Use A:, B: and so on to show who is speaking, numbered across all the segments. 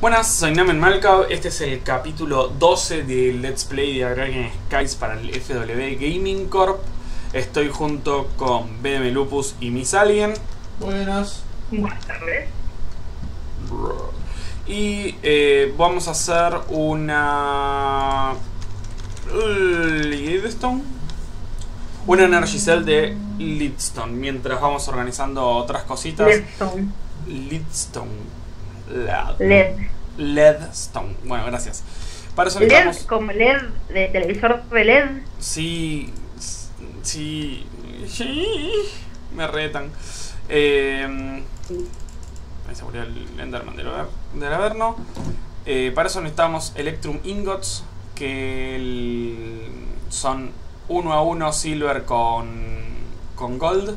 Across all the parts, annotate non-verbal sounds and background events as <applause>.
A: Buenas, soy Namen Malkav, este es el capítulo 12 del Let's Play de Agrarian Skies para el FW Gaming Corp. Estoy junto con BM Lupus y Miss Alien.
B: Buenas.
C: Buenas tardes.
A: Y eh, vamos a hacer una... Leadstone. Una Energy Cell de Leadstone. Mientras vamos organizando otras cositas.
C: Leadstone.
A: Leadstone. Lead.
C: LED.
A: Leadstone. Bueno, gracias. Para eso
C: LED como LED de televisor de LED.
A: Sí, sí, sí, me retan. Eh, ahí se murió el Enderman del, del Averno. Eh, para eso necesitamos Electrum Ingots, que el- son uno a uno silver con, con gold.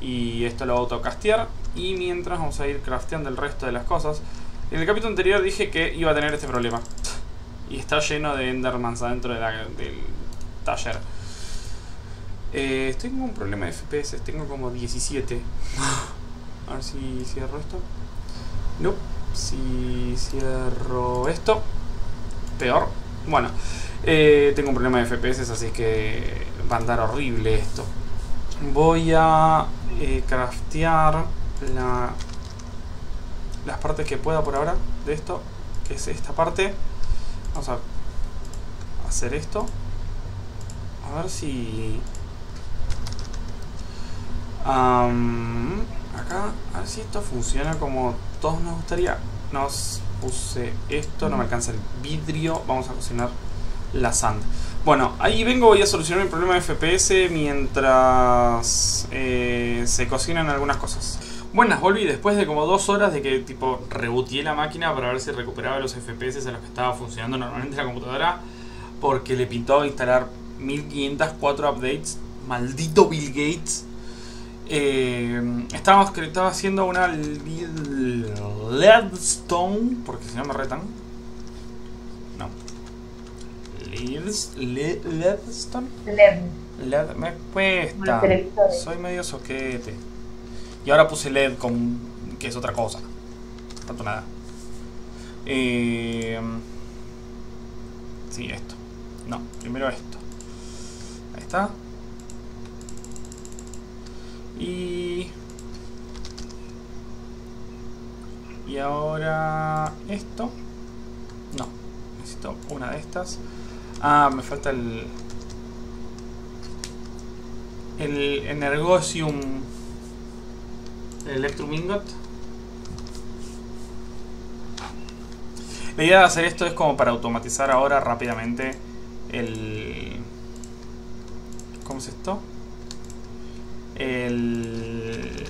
A: Y esto lo autocastear. Y mientras vamos a ir crafteando el resto de las cosas. En el capítulo anterior dije que iba a tener este problema. Y está lleno de Endermans adentro de la- del taller. Eh, con un problema de FPS, tengo como 17. A ver si cierro esto. No. Si cierro esto. Peor. Bueno. eh, tengo un problema de FPS, así que va a andar horrible esto. Voy a eh, craftear la, las partes que pueda por ahora de esto. Que es esta parte. Vamos a hacer esto. A ver si... Acá, a ver si esto funciona como todos nos gustaría. Nos puse esto, no me alcanza el vidrio. Vamos a cocinar la sand. Bueno, ahí vengo, voy a solucionar mi problema de FPS mientras eh, se cocinan algunas cosas. Buenas, volví después de como dos horas de que tipo rebooté la máquina para ver si recuperaba los FPS a los que estaba funcionando normalmente la computadora. Porque le pintó instalar 1504 updates. Maldito Bill Gates. Eh, estábamos estaba haciendo una Leadstone. Porque si no me retan. No. Leads- Le- Leadstone.
C: LED.
A: LED me cuesta. Soy medio soquete. Y ahora puse LED con. que es otra cosa. Tanto nada. Eh, sí, esto. No, primero esto. Ahí está. Y. Y ahora esto. No, necesito una de estas. Ah, me falta el. El Energosium Electrum Ingot. La idea de hacer esto es como para automatizar ahora rápidamente el... ¿Cómo es esto? El...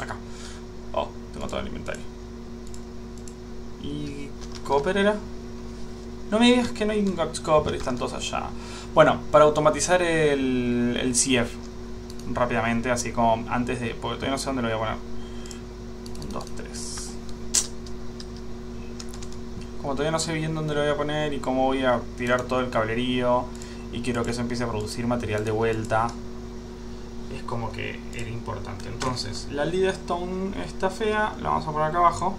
A: Acá. Oh, tengo todo el inventario. ¿Y Copper era? No me digas que no hay ingots copper, están todos allá. Bueno, para automatizar el, el CF rápidamente, así como antes de. Porque todavía no sé dónde lo voy a poner. 1, 2, 3. Como todavía no sé bien dónde lo voy a poner y cómo voy a tirar todo el cablerío y quiero que eso empiece a producir material de vuelta, es como que era importante. Entonces, la lead stone está fea, la vamos a poner acá abajo.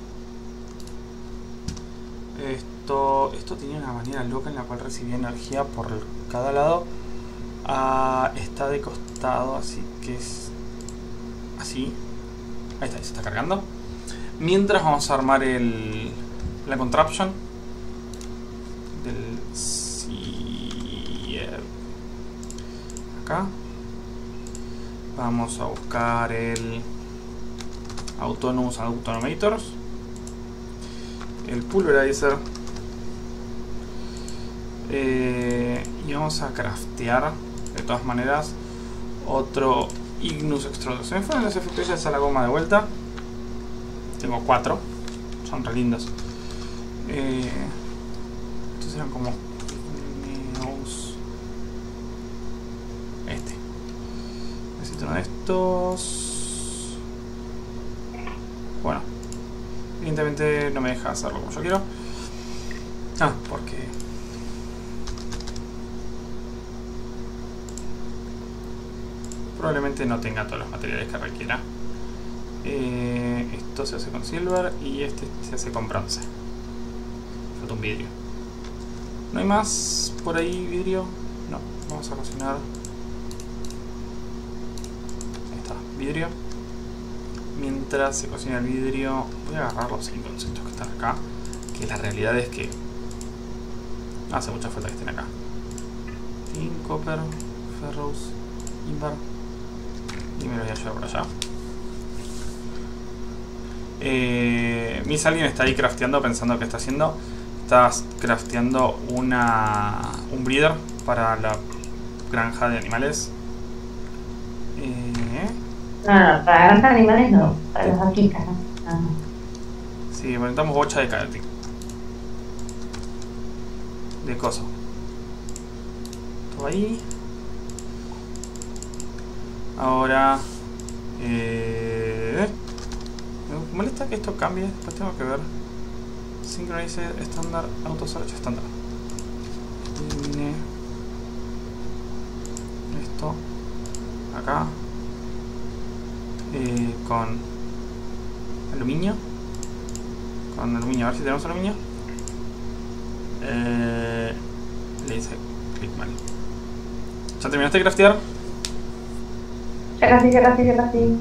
A: Esto, tenía una manera loca en la cual recibía energía por cada lado. Ah, está de costado, así que es así. Ahí está, se está cargando. Mientras vamos a armar el, la contraption del CIEP. Acá. Vamos a buscar el Autonomous Autonomators. El Pulverizer. Eh, y vamos a craftear de todas maneras otro Ignus Extruder. Se me fueron los FPS a la goma de vuelta. Tengo cuatro. Son re lindos. Eh, estos eran como. Este. Necesito uno de estos. Bueno. Evidentemente no me deja hacerlo como yo quiero. Ah, porque probablemente no tenga todos los materiales que requiera. Eh, esto se hace con silver y este se hace con bronce. Falta un vidrio. ¿No hay más por ahí vidrio? No, vamos a cocinar. Ahí está, vidrio. Mientras se cocina el vidrio, voy a agarrar los conceptos que están acá. Que la realidad es que hace mucha falta que estén acá. Tin, copper, ferrous, invar. Y me lo voy a llevar por allá. Eh, Miss alguien está ahí crafteando pensando qué está haciendo. Estás crafteando una, un breeder para la granja de animales. Eh,
C: No, para granjas de animales no, para las vaquitas, ¿no? Ah, no.
A: sí, bocha de karate. De coso. Todo ahí. Ahora. Eh, me molesta que esto cambie. Después tengo que ver. Synchronize estándar, auto search estándar. Esto acá eh, con aluminio. Con aluminio, a ver si tenemos aluminio. Eh, le hice clic mal. ¿Ya terminaste de craftear?
C: Casi, ya casi.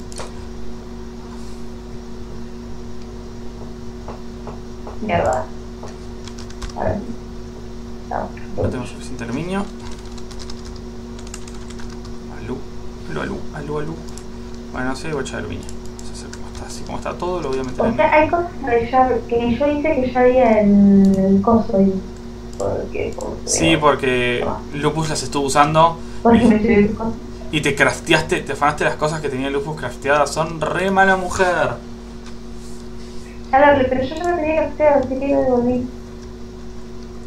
C: Mierda. A ver. No.
A: No tengo suficiente aluminio. Alú, alú, alú, alú, alú. Bueno, no sé, bocha de aluminio. Vamos a hacer como está. Así como está todo, lo voy a meter
C: O
A: en.
C: sea, hay cosas que, ya, que yo hice que ya había en el coso y porque se
A: Sí, porque Lupus las estuvo usando
C: porque me el coso.
A: Y te crafteaste, te afanaste las cosas que tenía Lupus crafteadas. Son re mala mujer.
C: Hablé, pero yo ya lo tenía hacer, así que lo devolví.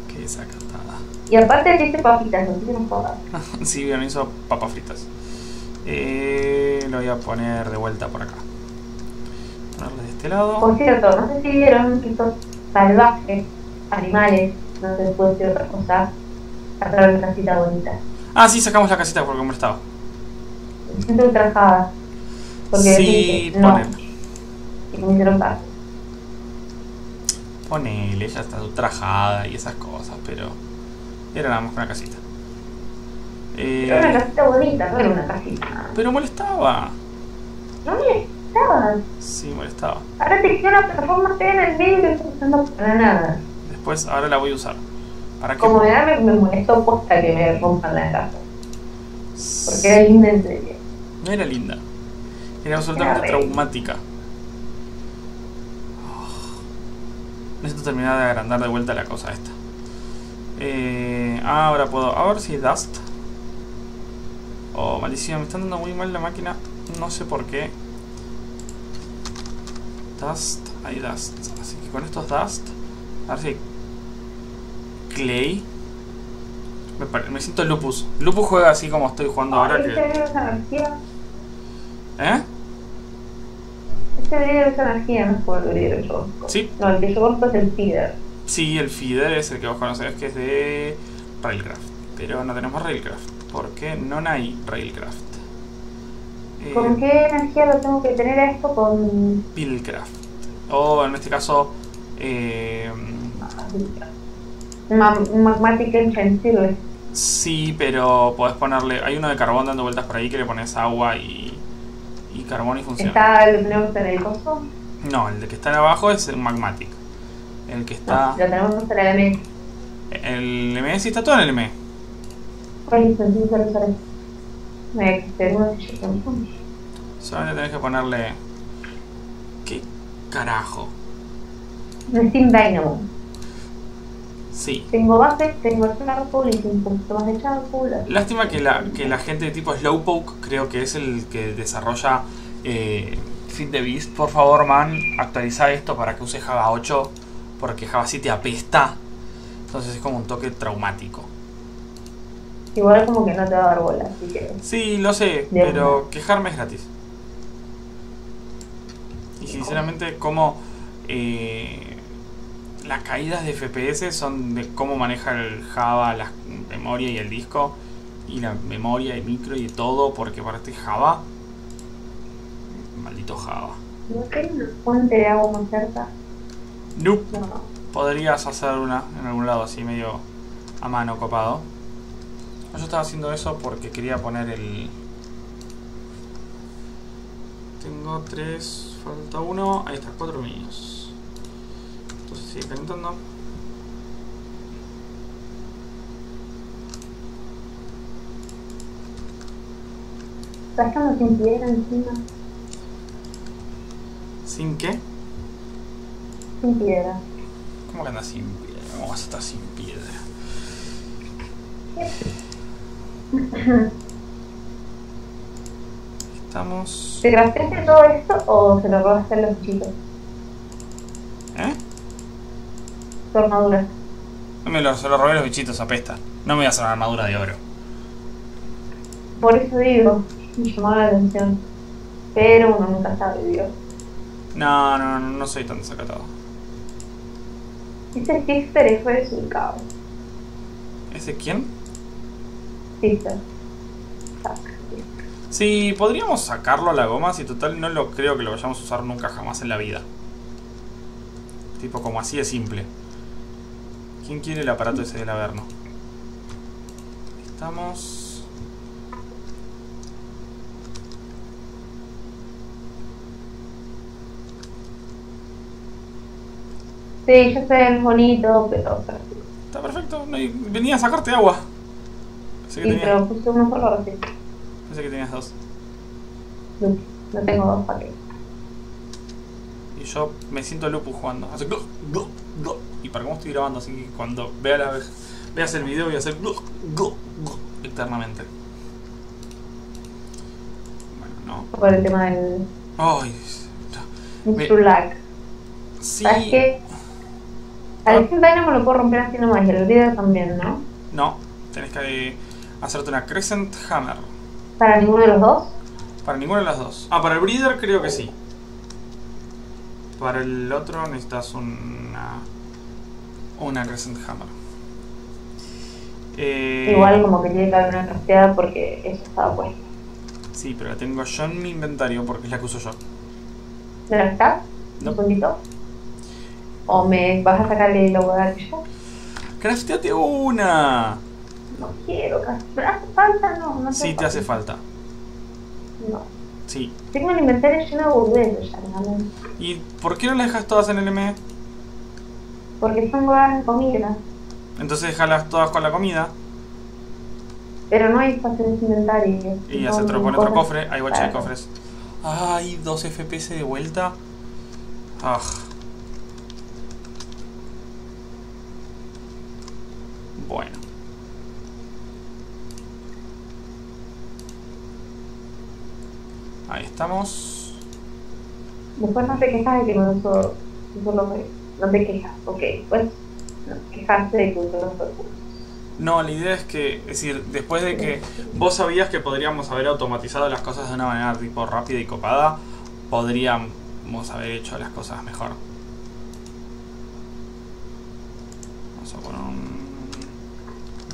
A: Qué desacatada.
C: Y aparte le hice papitas, no jodas. <laughs>
A: sí, me hizo papas fritas. Eh, lo voy a poner de vuelta por acá. Ponerle de este lado.
C: Por cierto, no sé si vieron que estos salvajes, animales, no se puede decir otra cosa, sacaron una casita bonita.
A: Ah, sí, sacamos la casita porque como estaba.
C: Me siento ultrajada. Porque
A: Sí,
C: no, y me hicieron caso.
A: Ponele, ya está ultrajada y esas cosas, pero era nada más una casita. Eh,
C: Era una casita bonita, no era una casita.
A: pero molestaba.
C: No me estaba.
A: Sí, molestaba.
C: Ahora te queda una plataforma en el medio y no estoy usando para nada.
A: Después, ahora la voy a usar. ¿Para?
C: Como me, me molestó posta que me rompan la casa. Porque era linda en serio.
A: No era linda. Era absolutamente traumática. Oh. Necesito terminar de agrandar de vuelta la cosa esta. Eh, ahora puedo. A ver si Dust. Oh, maldición, me están dando muy mal la máquina. No sé por qué. Dust, hay Dust. Así que con estos Dust. A ver si. Clay. Me, me siento Lupus. Lupus juega así como estoy jugando ahora.
C: Ay, ¿Este
A: Que... ¿Eh?
C: Este video esa energía no es por el conozco.
A: Sí.
C: No, el que yo conozco es el feeder.
A: Sí, el feeder es el que vos conocés, que es de Railcraft. Pero no tenemos Railcraft, porque no hay Railcraft. Eh,
C: ¿Con qué energía lo tengo que tener a esto? Con...
A: Buildcraft. O en este caso, eh,
C: Ma Magmatic Engine
A: sí, pero podés ponerle. Hay uno de carbón dando vueltas por ahí que le pones agua y, y funciona.
C: Está, lo tenemos en el coso.
A: No, el de que está abajo es el Magmatic. El que
C: No,
A: está.
C: lo tenemos en el MS.
A: El M, sí está todo en el M.
C: ¿Cuál es el usuario usar esto? Me tengo.
A: Solamente tenés que ponerle. ¿Qué carajo?
C: Steam Dynamo.
A: Sí.
C: Tengo base, tengo el charcoal y un poquito más de charcoal.
A: Lástima que la, que la gente de tipo Slowpoke creo que es el que desarrolla eh, Fit the Beast. Por favor, man, actualiza esto para que use Java 8 porque Java 7 apesta. Entonces es como un toque traumático.
C: Igual como que no te va a dar bola, así que...
A: Sí, lo sé,
C: Bien.
A: pero quejarme es gratis. Y sinceramente, como eh, las caídas de FPS son de cómo maneja el Java, la memoria y el disco. Y la memoria y micro y todo, porque parte Java. Maldito Java.
C: ¿No hay una fuente de agua más cerca?
A: Nope.
C: No.
A: Podrías hacer una en algún lado así medio a mano copado. Yo estaba haciendo eso porque quería poner el... Tengo tres, falta uno, ahí está, cuatro niños. Entonces sigue calentando.
C: ¿Estás quedando sin piedra encima?
A: ¿Sin qué?
C: Sin piedra.
A: ¿Cómo que andas sin piedra? ¿Cómo vas a estar sin piedra? <laughs> Estamos...
C: ¿Te crafteaste todo esto o se lo robaste a los chicos?
A: ¿Eh?
C: Tu armadura.
A: No me lo, se lo robé a los bichitos, apesta. No me voy a hacer una armadura de oro.
C: Por eso digo, me llamaba la atención. Pero uno nunca sabe, digo.
A: No, no, no, no soy tan desacatado.
C: Dice Sister y fue.
A: ¿Ese quién?
C: Sister. Fuck.
A: Sí, podríamos sacarlo a la goma si total no lo creo que lo vayamos a usar nunca jamás en la vida. Tipo como así de simple. ¿Quién quiere el aparato ese del Averno? Estamos...
C: Sí, yo sé, es bonito, pero...
A: Está perfecto. no Venía a sacarte agua. Pensé que,
C: Sí,
A: tenías,
C: pero puse uno solo así.
A: pensé que tenías dos.
C: No, no tengo dos paquetes.
A: Y yo me siento Lupus jugando. Hace glu, glu, glu. Y para cómo estoy grabando, así que cuando vea la, veas el video voy a hacer eternamente. Bueno, no.
C: Por el tema del
A: Ay. Me-
C: Lag.
A: Sí.
C: ¿Sabes qué? Al Dynamo lo puedo romper así nomás y el líder también, ¿no?
A: No, tenés que hacerte una Crescent Hammer.
C: Para ninguno de los dos.
A: Para ninguna de las dos. Ah, para el Breeder creo que sí. Para el otro necesitas una. Una Crescent Hammer. Eh,
C: Igual como que tiene que haber una crafteada porque eso estaba puesto.
A: Sí, pero la tengo yo en mi inventario porque es la que uso yo.
C: ¿Me la estás?
A: No.
C: ¿Un segundito? ¿O me vas a sacarle de aquello?
A: ¡Crafteate una!
C: No quiero, ¿me hace falta? No, no
A: Sí, te hace falta.
C: No.
A: Sí.
C: Tengo el inventario lleno de burdeles ya.
A: ¿Y por qué no las dejas todas en el M?
C: Porque son gordas de comida.
A: Entonces déjalas todas con la comida
C: Pero no hay espacio en ese inventario.
A: y hace otro, pone otro cofre. Hay guacha de
C: Claro.
A: cofres. Ay, 2 FPS de vuelta. Ah. Bueno. Ahí estamos.
C: Después no te quejas de que no uso, uso los No te quejas, ok. Pues no, quejaste de que los recursos.
A: No, la idea es que, es decir, después de que vos sabías que podríamos haber automatizado las cosas de una manera tipo rápida y copada, podríamos haber hecho las cosas mejor. Vamos a poner un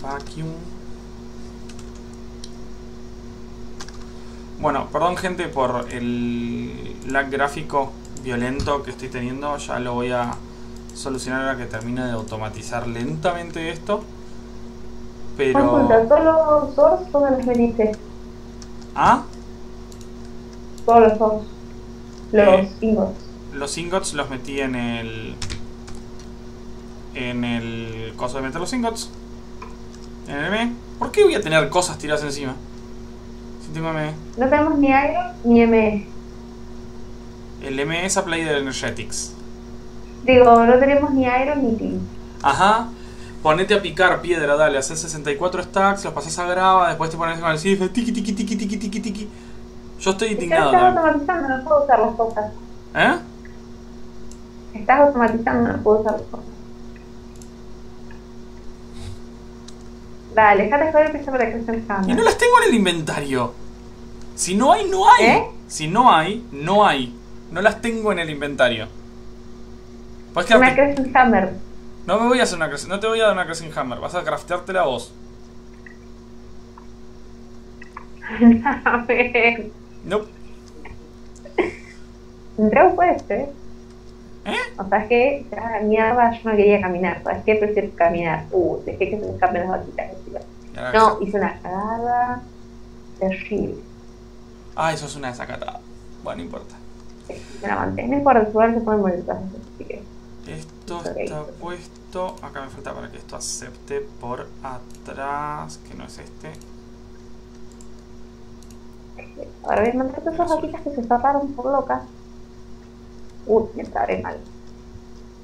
A: vacuum. Bueno, perdón gente por el lag gráfico violento que estoy teniendo, ya lo voy a solucionar ahora que termine de automatizar lentamente esto.
C: Consulta,
A: Pero...
C: todos los source, ¿dónde los metiste?
A: ¿Ah?
C: Todos los source. Los
A: Eh.
C: ingots.
A: Los ingots los metí en el... En el coso de meter los ingots. En el M. ¿Por qué voy a tener cosas tiradas encima? Si tengo M.
C: No tenemos ni Iron ni MS.
A: El M es Applied Energetics.
C: Digo, no tenemos ni Iron ni Team.
A: Ajá. Ponete a picar piedra, dale, haces 64 stacks, los pasas a grava, después te pones con el cifre, tiki tiki tiki tiki tiki tiki. Yo estoy indignado
C: estás automatizando, no puedo usar las cosas.
A: ¿Eh?
C: Estás automatizando, no puedo usar las cosas. Dale, déjate joder que se para que se
A: Y no las tengo en el inventario. Si no hay, no hay.
C: ¿Eh?
A: Si no hay, no hay. No las tengo en el inventario.
C: Una Crescent Hammer.
A: No me voy a hacer una cres- no te voy a dar una Crescent Hammer, vas a crafteártela vos. <laughs>
C: Dame.
A: No.
C: Re fuerte.
A: ¿Eh?
C: O sea, es que ya mierda, yo no quería caminar. ¿Sabes qué? Prefiero caminar. Uh, dejé que se me escapen las vaquitas. No, hice una cagada terrible.
A: Ah, eso es una desacatada. Bueno, no importa.
C: Me la importa, igual se pueden esas, así que.
A: Esto está puesto. Acá me falta para que esto acepte por atrás. Que no es este.
C: Ahora voy a mandar todas esas vaquitas que se escaparon por locas. Uh, me sabré mal.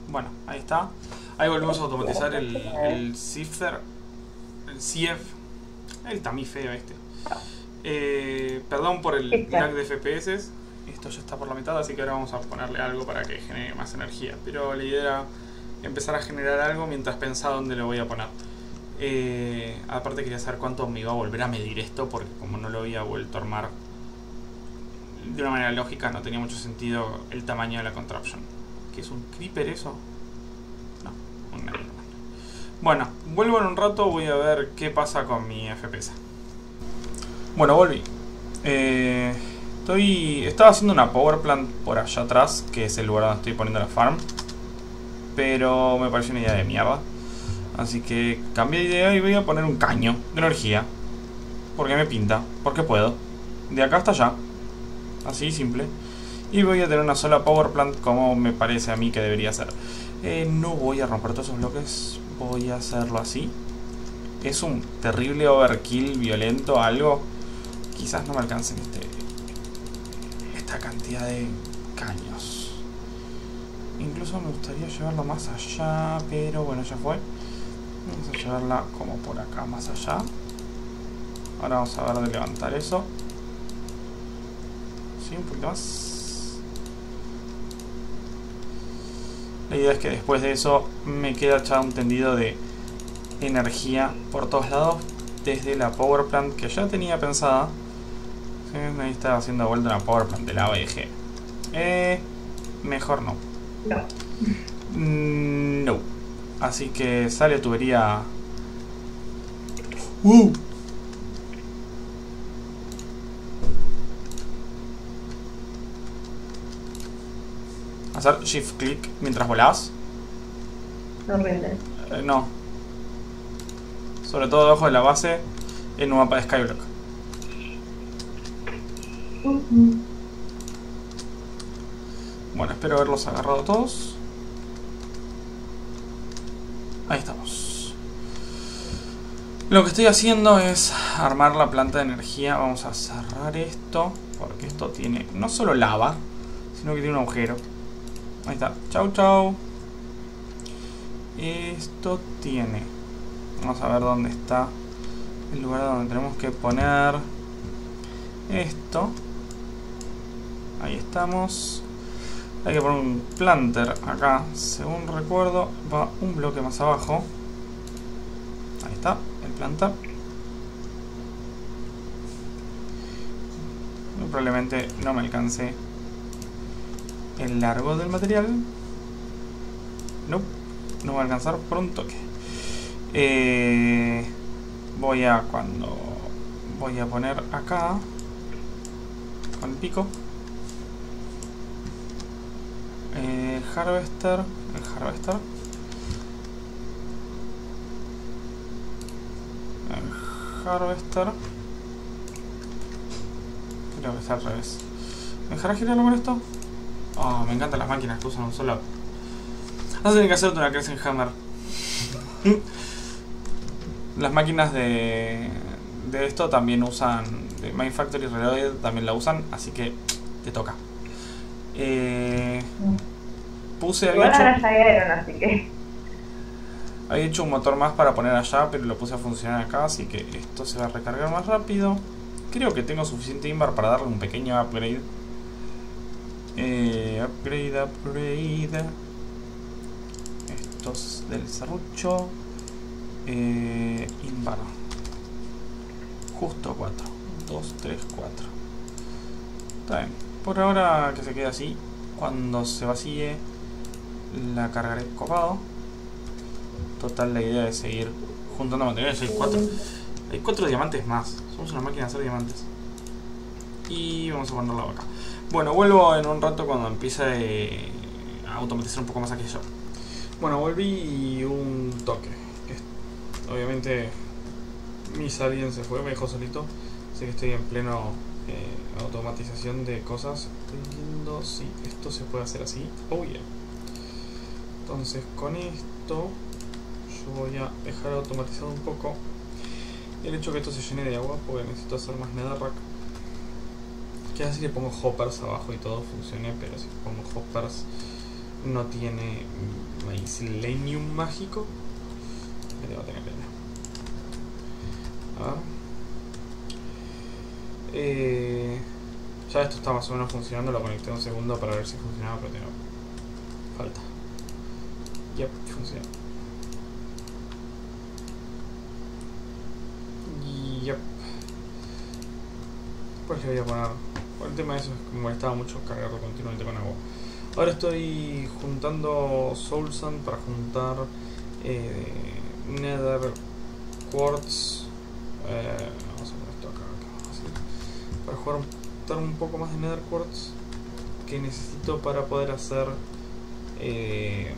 A: Bueno, ahí está. Ahí volvemos a automatizar el, el Sifter. El CIEF. Está muy feo este. Eh, perdón por el lag de FPS. Esto ya está por la mitad, así que ahora vamos a ponerle algo para que genere más energía. Pero la idea era empezar a generar algo mientras pensaba dónde lo voy a poner. Eh, aparte quería saber cuánto me iba a volver a medir esto, porque como no lo había vuelto a armar de una manera lógica, no tenía mucho sentido el tamaño de la contraption. ¿Qué es un creeper eso? No, un Enderman. Bueno, vuelvo en un rato, voy a ver qué pasa con mi FPS. Bueno, volví. Eh, estoy, estaba haciendo una power plant por allá atrás, que es el lugar donde estoy poniendo la farm. Pero me pareció una idea de mierda. Así que cambié de idea y voy a poner un caño de energía. Porque me pinta, porque puedo. De acá hasta allá. Así simple. Y voy a tener una sola power plant como me parece a mí que debería ser. Eh, no voy a romper todos esos bloques. Voy a hacerlo así. Es un terrible overkill violento, algo. Quizás no me alcancen este, esta cantidad de caños. Incluso me gustaría llevarlo más allá, pero bueno, ya fue. Vamos a llevarla como por acá, más allá. Ahora vamos a ver de levantar eso. Sí, un poquito más. La idea es que después de eso me queda ya un tendido de energía por todos lados desde la power plant que ya tenía pensada. Sí, ahí estaba haciendo vuelta una power plant de lava y dije, eh, mejor no.
C: No.
A: Mm, No. Así que sale tubería. ¡Uh! Hacer shift click mientras volás.
C: No rinde.
A: Eh, no. Sobre todo debajo de la base en un mapa de Skyblock.
C: Ujú.
A: Bueno, espero haberlos agarrado todos. Ahí estamos. Lo que estoy haciendo es armar la planta de energía. Vamos a cerrar esto. Porque esto tiene no solo lava, sino que tiene un agujero. Ahí está. Chau, chau. Esto tiene. Vamos a ver dónde está el lugar donde tenemos que poner esto. Ahí estamos. Hay que poner un planter acá. Según recuerdo, va un bloque más abajo. Ahí está, el planter. Probablemente no me alcance el largo del material. No, no va a alcanzar por un. Eh, voy a cuando voy a poner acá con el pico eh, harvester el harvester el harvester creo que está al revés ¿me dejará girarlo con esto? Oh me encantan las máquinas que usan un solo. A tener que hacerte una Crescent Hammer. <laughs> Las máquinas de de esto también usan de Mind Factory Reloaded también la usan así que te toca. Eh, puse había hecho,
C: ahora así que.
A: había hecho un motor más para poner allá pero lo puse a funcionar acá así que esto se va a recargar más rápido. Creo que tengo suficiente invar para darle un pequeño upgrade eh, upgrade upgrade. Estos del serrucho. Eh, invar justo 4 2, 3, 4 está bien. Por ahora que se quede así cuando se vacíe la cargaré copado. Total la idea es seguir juntando materiales hay cuatro. Hay cuatro diamantes más. Somos una máquina de hacer diamantes. Y vamos a ponerlo acá. Bueno, vuelvo en un rato cuando empiece a automatizar un poco más aquello. Bueno, volví y un toque. Obviamente mi salien se fue, me dejó solito. Así que estoy en pleno eh, automatización de cosas. Estoy viendo si esto se puede hacer así. Oh yeah. Entonces con esto yo voy a dejar automatizado un poco el hecho que esto se llene de agua porque necesito hacer más netherrack. Que así le pongo hoppers abajo y todo funcione, pero si pongo hoppers no tiene selenium mágico. Me a tener pena. A ver. Eh, ya esto está más o menos funcionando, lo conecté un segundo para ver si funcionaba, pero tengo falta. Yep, funciona. Yep. Después le voy a poner. El tema de eso es me molestaba mucho cargarlo continuamente con agua. Ahora estoy juntando Soul Sand para juntar eh, Nether Quartz. Eh, vamos a poner esto acá, acá así, para juntar un poco más de Nether Quartz que necesito para poder hacer. Eh,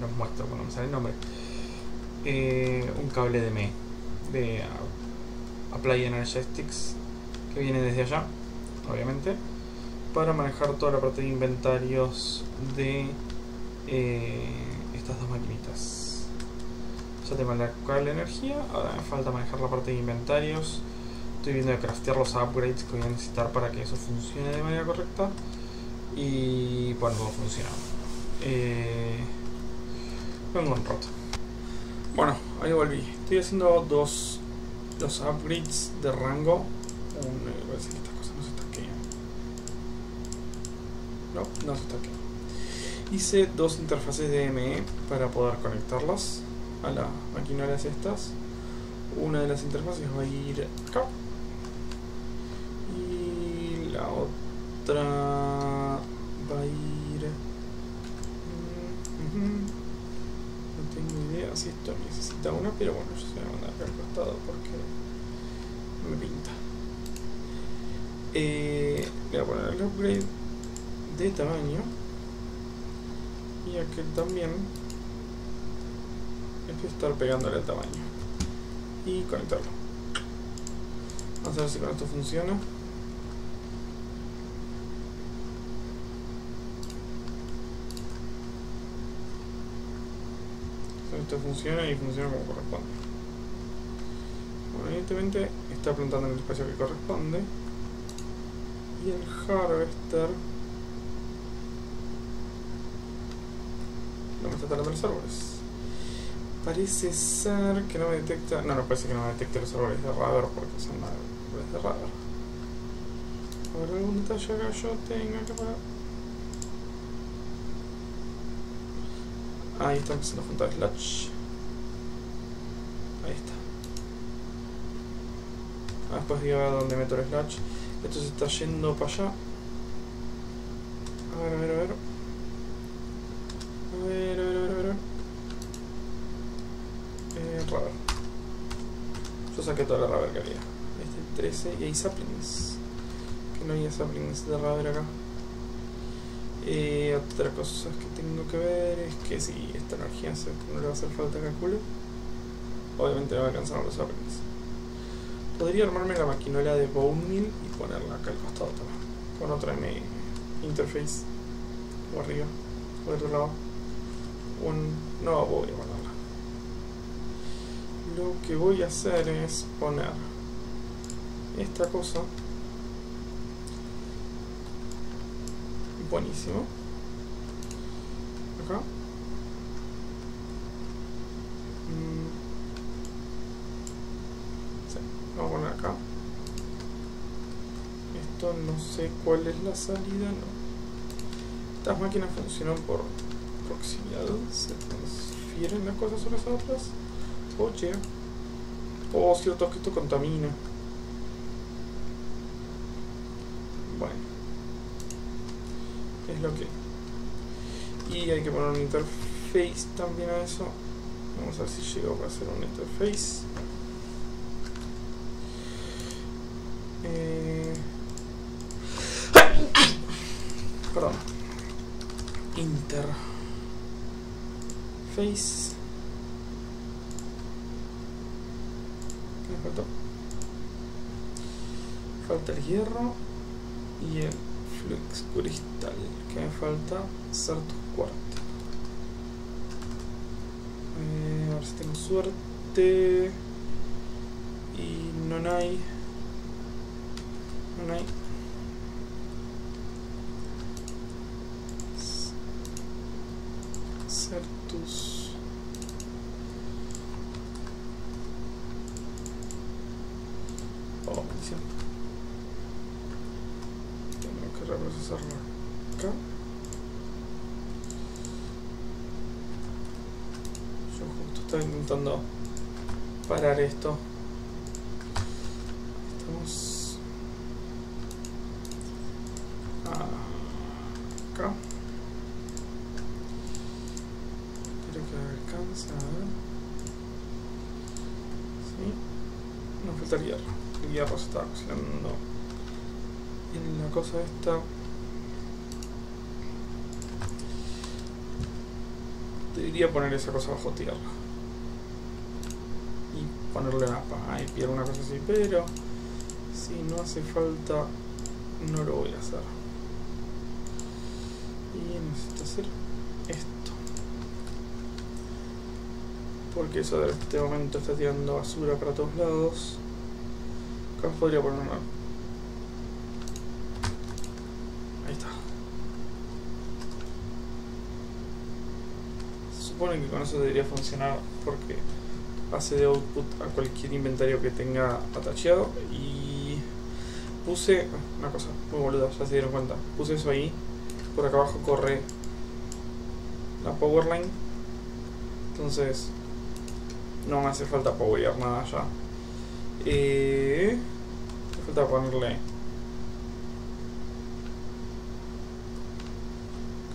A: los muestro cuando el nombre. Eh, un cable de ME de Apply Energetics que viene desde allá obviamente, para manejar toda la parte de inventarios de eh, estas dos maquinitas. Ya tengo la de energía, ahora me falta manejar la parte de inventarios. Estoy viendo de craftear los upgrades que voy a necesitar para que eso funcione de manera correcta. Y bueno, todo funciona. Eh, vengo un rato. Bueno, ahí volví. Estoy haciendo dos, dos upgrades de rango. Un, eh, No, no se está aquí. Hice dos interfaces de ME para poder conectarlas a las maquinarias estas. Una de las interfaces va a ir acá. Y la otra pero bueno, yo se voy a mandar acá al costado porque me pinta. Eh, voy a poner el upgrade de tamaño. Y aquel también hay que estar pegándole el tamaño y conectarlo. Vamos a ver si con esto funciona esto funciona y funciona como corresponde bueno, evidentemente está apuntando en el espacio que corresponde y el harvester no me está talando los árboles. Parece ser que no me detecta. No, no parece que no me detecte los árboles de radar porque son árboles de radar. ¿Habrá algún detalle acá yo tenga que parar? Ahí está empezando a juntar slash. Ahí está. Ah, después diga dónde meto el slash. Esto se está yendo para allá. A ver, a ver, a ver. A ver, a ver, a ver, a ver. Eh, rubber. Yo saqué toda la rubber que había. Este 13 y hay saplings. Que no hay saplings de rubber acá. Eh, otra cosa que tengo que ver es que si esta energía no le va a hacer falta calculo, obviamente me va a alcanzar los saplings. Podría armarme la maquinola de bone mill y ponerla acá al costado también. Con otra M interface. O arriba. O otro lado no voy a ponerla. Lo que voy a hacer es poner esta cosa. Buenísimo. Acá. Mm. Vamos a poner acá. Esto no sé cuál es la salida, no. Estas máquinas funcionan por proximidad se transfieren las cosas unas a otras. Oye. Oh, cierto que esto contamina. es lo que y hay que poner un interface también a eso. Vamos a ver si llego para hacer un interface. Eh. Perdón. Interface. Me falta el hierro y el flux cristal falta Certus cuarto eh, a ver si tengo suerte. Y no hay. No hay Certus oh maldición tengo que reprocesarlo acá yo justo intentando parar esto. Estamos acá. Creo que alcanza sí. Nos falta el hierro el hierro se está cocinando en la cosa esta. Debería poner esa cosa bajo tierra ponerle una piedra una cosa así pero si no hace falta no lo voy a hacer. Y necesito hacer esto. Porque eso en este momento está tirando basura para todos lados. Acá podría poner una ahí está. Se supone que con eso debería funcionar porque pase de output a cualquier inventario que tenga atacheado y puse una cosa muy boluda, ya se dieron cuenta. Puse eso ahí por acá abajo corre la powerline entonces no me hace falta powerear nada ya. Eh, me falta ponerle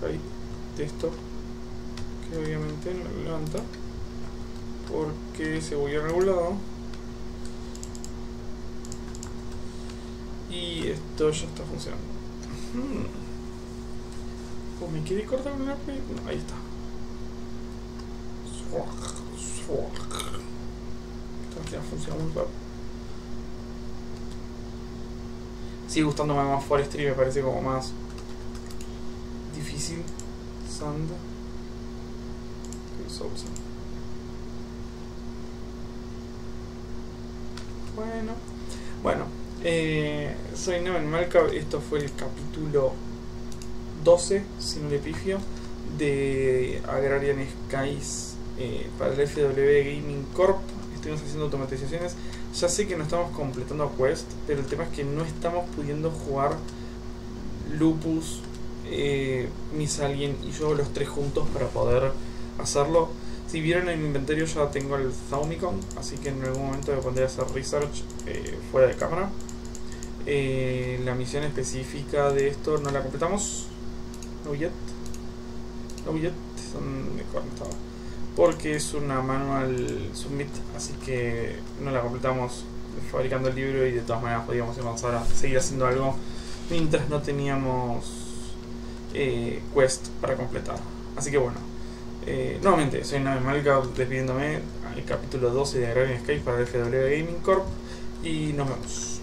A: ahí texto que obviamente no levanta porque se voy a regulado. Y esto ya está funcionando. Hmm. pues me quiere cortar una no, ahí está. Esto ya funciona muy sigue gustándome más Forestry me parece como más difícil. Sand bueno. Bueno eh, soy Neven Malca esto fue el capítulo 12 si no de Agrarian Skies eh, para el FW Gaming Corp. Estuvimos haciendo automatizaciones. Ya sé que no estamos completando Quest pero el tema es que no estamos pudiendo jugar Lupus eh, Miss Alien y yo los tres juntos para poder hacerlo si vieron en mi inventario ya tengo el Zaumicon, así que en algún momento me pondré a hacer research eh, fuera de cámara. Eh, la misión específica de esto no la completamos. No yet. No yet. ¿Dónde estaba? Porque es una manual submit, así que no la completamos fabricando el libro y de todas maneras podíamos avanzar a seguir haciendo algo mientras no teníamos eh, quest para completar. Así que bueno, eh, nuevamente, soy Nave Malca despidiéndome al capítulo 12 de Agrarian Sky para el FW Gaming Corp y nos vemos.